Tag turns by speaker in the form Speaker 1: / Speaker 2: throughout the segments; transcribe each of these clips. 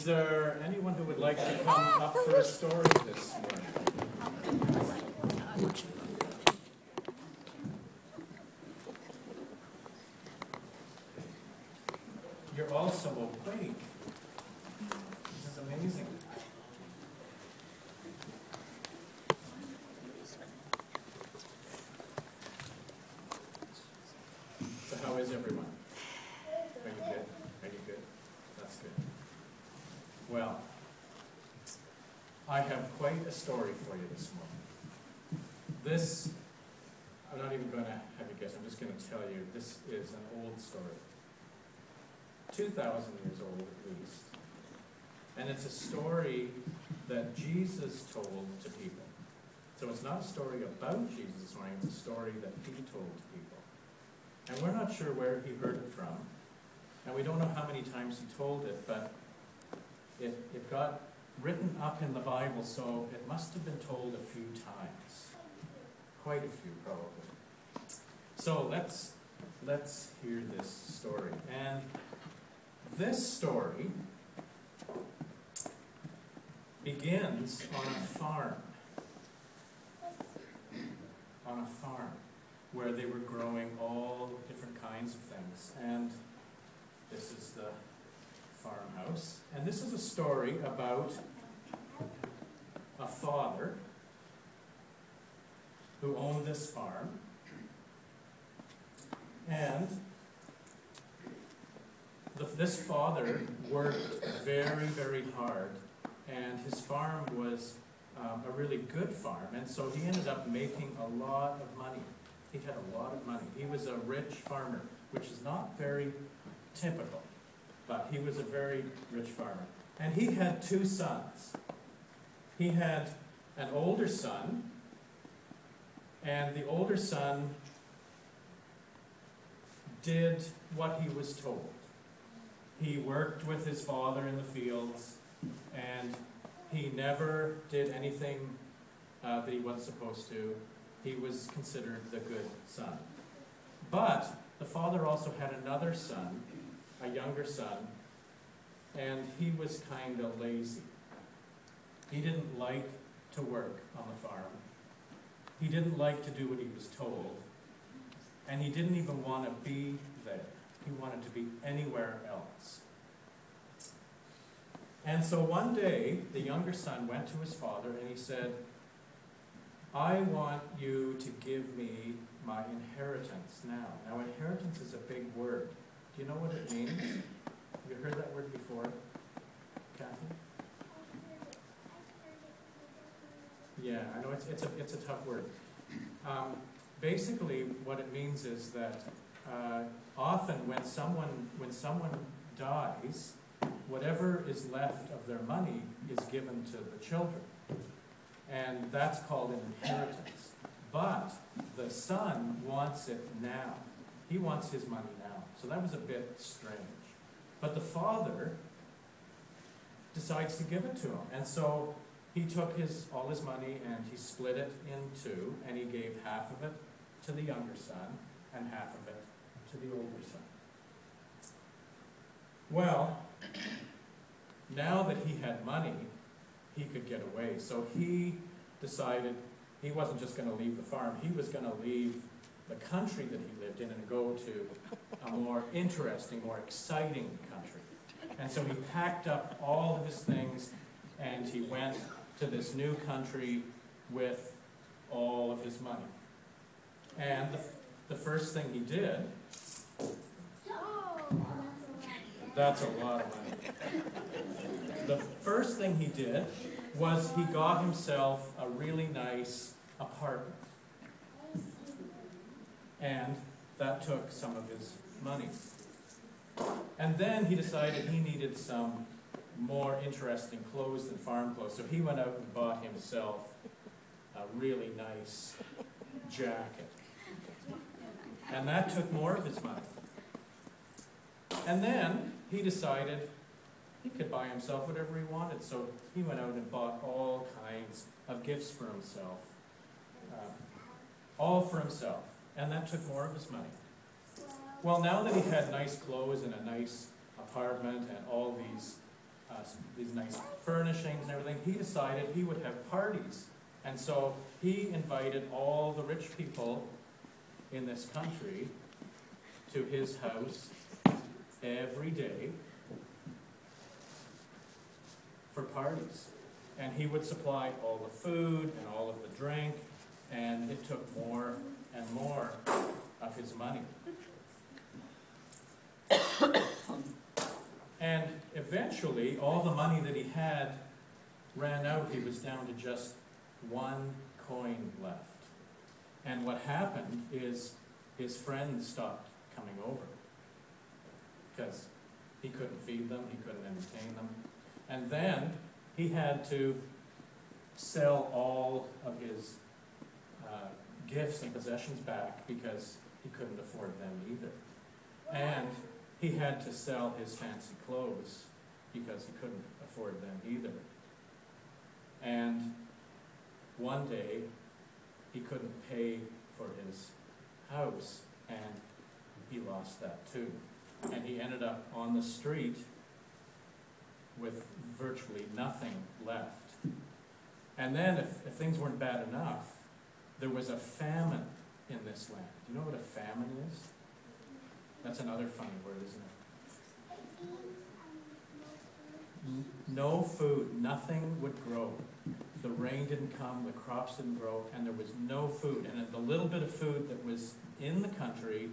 Speaker 1: Is there anyone who would like to come up for a story this morning? You're all so awake. This is amazing. So how is everyone? Are you good? Are you good? That's good. Well, I have quite a story for you this morning. This, I'm not even going to have you guess, I'm just going to tell you, this is an old story. 2,000 years old at least. And it's a story that Jesus told to people. So it's not a story about Jesus this morning, it's a story that he told to people. And we're not sure where he heard it from. And we don't know how many times he told it, but it, it got written up in the Bible, so it must have been told a few times. Quite a few, probably. So let's, let's hear this story. And this story begins on a farm. On a farm where they were growing all different kinds of things. And this is the farmhouse. And this is a story about a father who owned this farm. And the, this father worked very, very hard, and his farm was um, a really good farm, and so he ended up making a lot of money. He had a lot of money. He was a rich farmer, which is not very typical, but he was a very rich farmer. And he had two sons. He had an older son, and the older son did what he was told. He worked with his father in the fields, and he never did anything uh, that he wasn't supposed to. He was considered the good son. But the father also had another son, a younger son, and he was kind of lazy. He didn't like to work on the farm. He didn't like to do what he was told. And he didn't even want to be there. He wanted to be anywhere else. And so one day, the younger son went to his father and he said, I want you to give me my inheritance now. Now, inheritance is a big word. Do you know what it means? Have you heard that word before? Kathy? Yeah, I know it's, it's, a, it's a tough word. Um, basically, what it means is that uh, often when someone, when someone dies, whatever is left of their money is given to the children. And that's called an inheritance. But the son wants it now. He wants his money. So that was a bit strange. But the father decides to give it to him. And so he took his all his money and he split it in two, and he gave half of it to the younger son and half of it to the older son. Well, now that he had money, he could get away. So he decided he wasn't just going to leave the farm, he was going to leave the country that he lived in and go to a more interesting, more exciting country. And so he packed up all of his things and he went to this new country with all of his money. And the, the first thing he did, that's a lot of money. The first thing he did was he got himself a really nice apartment. And that took some of his money. And then he decided he needed some more interesting clothes than farm clothes. So he went out and bought himself a really nice jacket. And that took more of his money. And then he decided he could buy himself whatever he wanted. So he went out and bought all kinds of gifts for himself. Uh, all for himself. And that took more of his money. Well, now that he had nice clothes and a nice apartment and all these uh, these nice furnishings and everything, he decided he would have parties. And so he invited all the rich people in this country to his house every day for parties. And he would supply all the food and all of the drink, and it took more and more of his money. and eventually, all the money that he had ran out. He was down to just one coin left. And what happened is his friends stopped coming over because he couldn't feed them, he couldn't entertain them. And then he had to sell all of his uh, gifts and possessions back because he couldn't afford them either. And he had to sell his fancy clothes because he couldn't afford them either. And one day, he couldn't pay for his house, and he lost that too. And he ended up on the street with virtually nothing left. And then, if, if things weren't bad enough, there was a famine in this land. Do you know what a famine is? That's another funny word, isn't it? No food, nothing would grow. The rain didn't come, the crops didn't grow, and there was no food. And the little bit of food that was in the country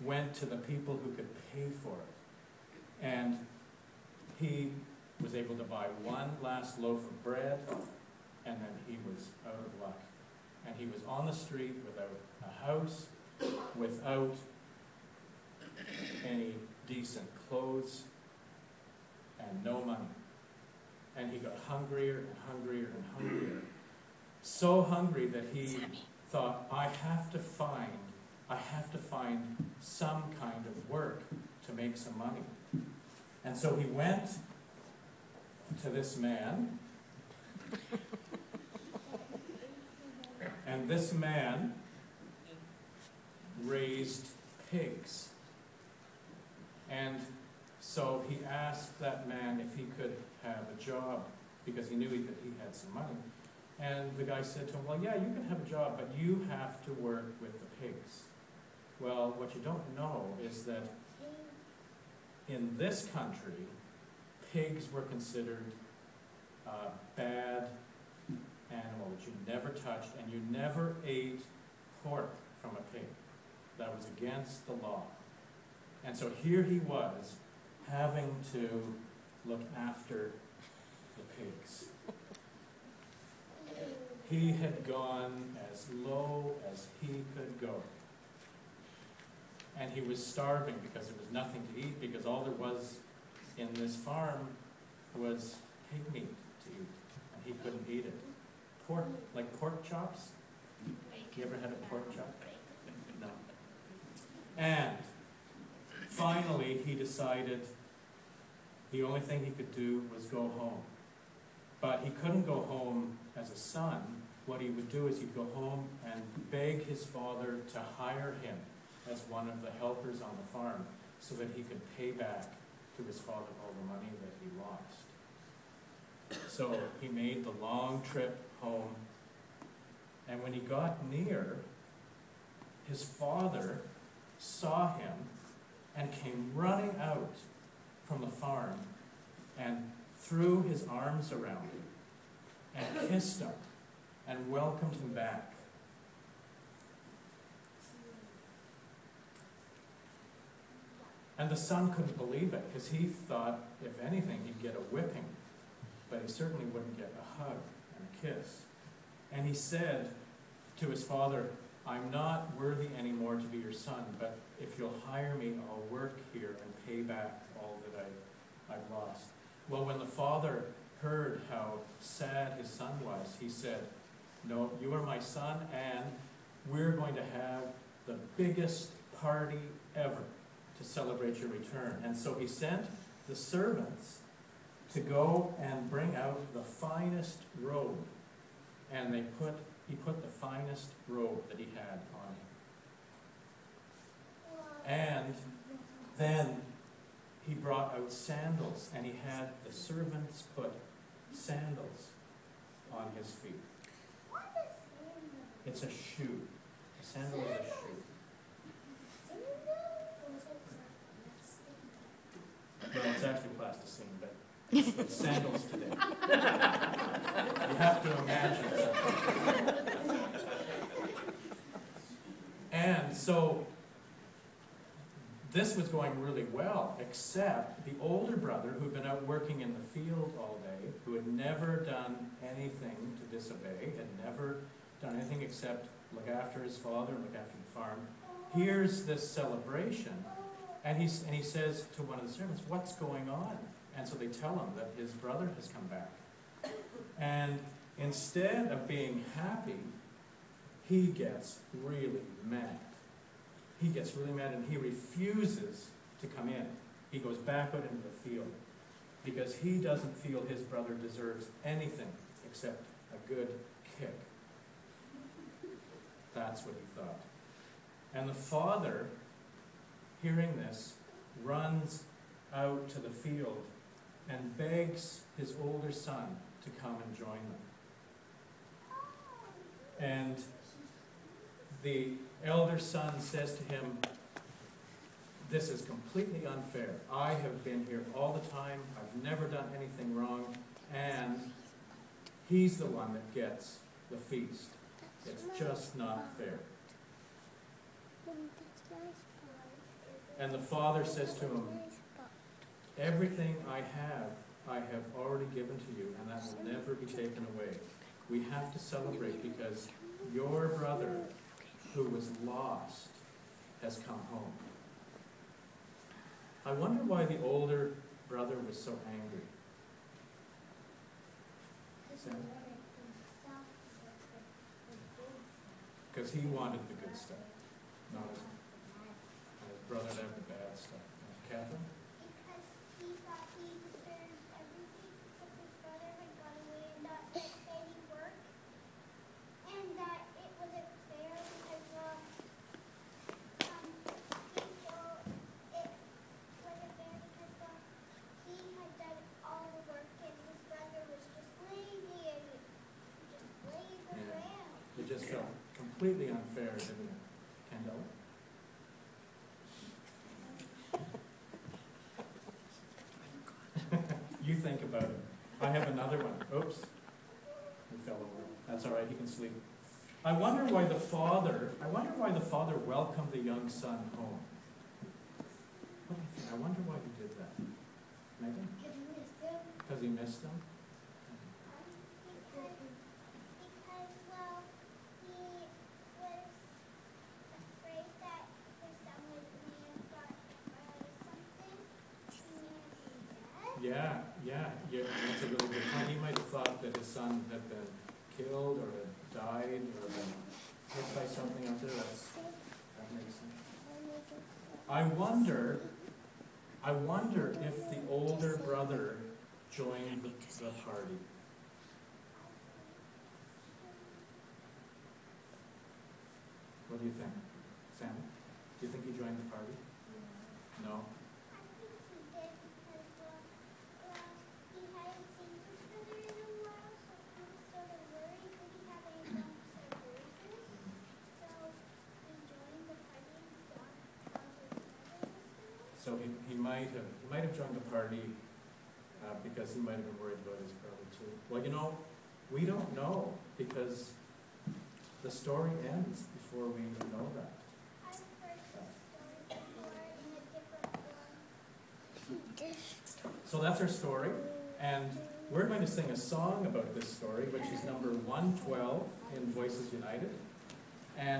Speaker 1: went to the people who could pay for it. And he was able to buy one last loaf of bread, and then he was out of luck. And he was on the street without a house, without any decent clothes, and no money. And he got hungrier and hungrier and hungrier. So hungry that he thought, I have to find, I have to find some kind of work to make some money. And so he went to this man. And this man raised pigs. And so he asked that man if he could have a job because he knew that he had some money. And the guy said to him, Well, yeah, you can have a job, but you have to work with the pigs. Well, what you don't know is that in this country, pigs were considered a bad animal that you never touched, and you never ate pork from a pig. That was against the law. And so here he was, having to look after the pigs. He had gone as low as he could go. And he was starving because there was nothing to eat, because all there was in this farm was pig meat to eat, and he couldn't eat it. Pork, like pork chops? You ever had a pork chop? No. And finally, he decided the only thing he could do was go home. But he couldn't go home as a son. What he would do is he'd go home and beg his father to hire him as one of the helpers on the farm so that he could pay back to his father all the money that he lost. So he made the long trip home, and when he got near, his father saw him and came running out from the farm and threw his arms around him and kissed him and welcomed him back. And the son couldn't believe it because he thought, if anything, he'd get a whipping, but he certainly wouldn't get a hug kiss. And he said to his father, I'm not worthy anymore to be your son, but if you'll hire me, I'll work here and pay back all that I, I've lost. Well, when the father heard how sad his son was, he said, No, you are my son, and we're going to have the biggest party ever to celebrate your return. And so he sent the servants to go and bring out the finest robe. And they put, he put the finest robe that he had on him. And then he brought out sandals, and he had the servants put sandals on his feet. It's a shoe. A sandal is a shoe. Well, it's actually plasticine, sandals today. You have to imagine. And so this was going really well, except the older brother who'd been out working in the field all day, who had never done anything to disobey, had never done anything except look after his father and look after the farm, hears this celebration, and, he's, and he says to one of the servants, What's going on? And so they tell him that his brother has come back. And instead of being happy, he gets really mad. He gets really mad and he refuses to come in. He goes back out into the field because he doesn't feel his brother deserves anything except a good kick. That's what he thought. And the father, hearing this, runs out to the field and begs his older son to come and join them. And the elder son says to him, This is completely unfair. I have been here all the time, I've never done anything wrong, and he's the one that gets the feast. It's just not fair. And the father says to him, Everything I have, I have already given to you, and that will never be taken away. We have to celebrate because your brother, who was lost, has come home. I wonder why the older brother was so angry. Because he wanted the good stuff, not his, his brother have the bad stuff. Catherine?
Speaker 2: Because he thought he deserved everything because his brother had gone away and not done any work. And that it wasn't fair because, well, um, people, it wasn't fair because, well, he had done all the work and his brother was just lazy and just laid
Speaker 1: Yeah.
Speaker 2: around.
Speaker 1: It just felt completely unfair, didn't it? Kendall? You think about it. I have another one. Oops. He fell over. That's all right, he can sleep. I wonder why the father, I wonder why the father welcomed the young son home. What do you think? I wonder why he did that. Megan?
Speaker 2: Because he missed him.
Speaker 1: Because he missed them?
Speaker 2: Because, because, well, he was afraid that his son would may have got uh, something, he may have been dead.
Speaker 1: Yeah, yeah, that's a really good point. He might have thought that his son had been killed or had died or been hit by something out there. That's, that makes sense. I wonder, I wonder if the older brother joined the party. What do you think? Sam, do you think he joined the party? No?
Speaker 2: I think he did because, well, well, he hadn't seen his brother in a while, so he was sort of worried. Did he have any bumps or bruises? So he joined the party and saw how his brother was doing.
Speaker 1: So he, he might have, he might have joined the party uh, because he might have been worried about his brother too. Well, you know, we don't know because the story ends before we even know that.
Speaker 2: I've heard this story before in a different one.
Speaker 1: So that's our story, and we're going to sing a song about this story, which is number 112 in Voices United. And